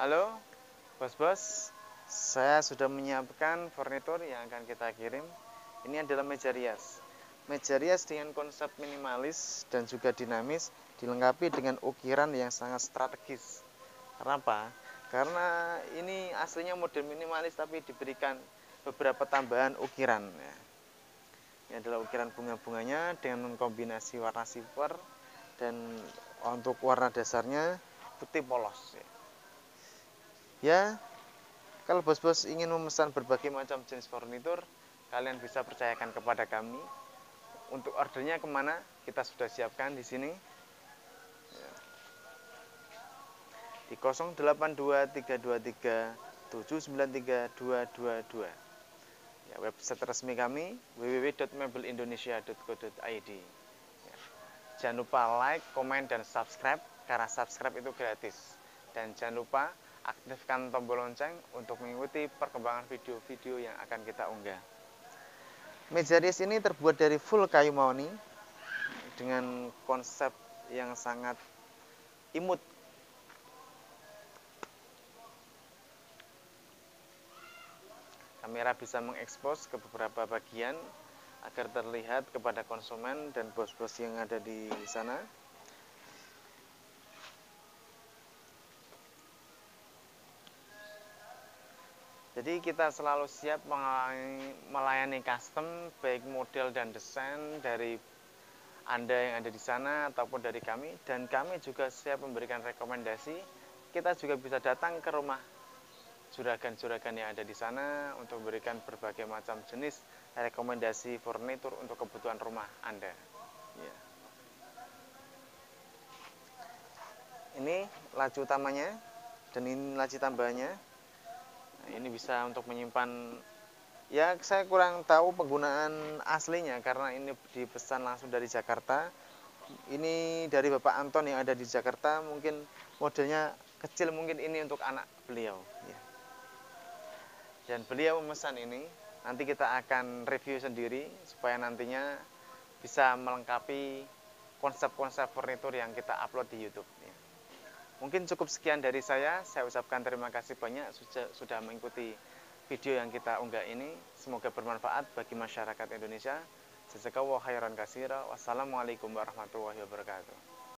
Halo, bos-bos. Saya sudah menyiapkan furnitur yang akan kita kirim. Ini adalah meja rias. Meja rias dengan konsep minimalis dan juga dinamis, dilengkapi dengan ukiran yang sangat strategis. Kenapa? Karena ini aslinya model minimalis tapi diberikan beberapa tambahan ukiran. Ya. Ini adalah ukiran bunga-bunganya dengan kombinasi warna silver dan untuk warna dasarnya putih polos. Ya, ya kalau bos-bos ingin memesan berbagai macam jenis furnitur, kalian bisa percayakan kepada kami. Untuk ordernya ke mana? Kita sudah siapkan di sini. Ya. Di 082323793222. Ya, website resmi kami www.mebelindonesiaco.id. Ya. Jangan lupa like, komen, dan subscribe karena subscribe itu gratis. Dan jangan lupa aktifkan tombol lonceng untuk mengikuti perkembangan video-video yang akan kita unggah. Meja rias ini terbuat dari full kayu mahoni dengan konsep yang sangat imut. Kamera bisa mengekspos ke beberapa bagian agar terlihat kepada konsumen dan bos-bos yang ada di sana. Jadi kita selalu siap melayani custom baik model dan desain dari Anda yang ada di sana ataupun dari kami dan kami juga siap memberikan rekomendasi. Kita juga bisa datang ke rumah juragan-juragan yang ada di sana untuk memberikan berbagai macam jenis rekomendasi furnitur untuk kebutuhan rumah Anda. Ya. Ini laju utamanya dan ini laci tambahannya ini bisa untuk menyimpan ya saya kurang tahu penggunaan aslinya karena ini dipesan langsung dari Jakarta ini dari Bapak Anton yang ada di Jakarta mungkin modelnya kecil mungkin ini untuk anak beliau ya. dan beliau memesan ini nanti kita akan review sendiri supaya nantinya bisa melengkapi konsep-konsep furnitur yang kita upload di YouTube ya. Mungkin cukup sekian dari saya. Saya ucapkan terima kasih banyak sudah, mengikuti video yang kita unggah ini. Semoga bermanfaat bagi masyarakat Indonesia. Jazakallahu khairan kasira. Wassalamualaikum warahmatullahi wabarakatuh.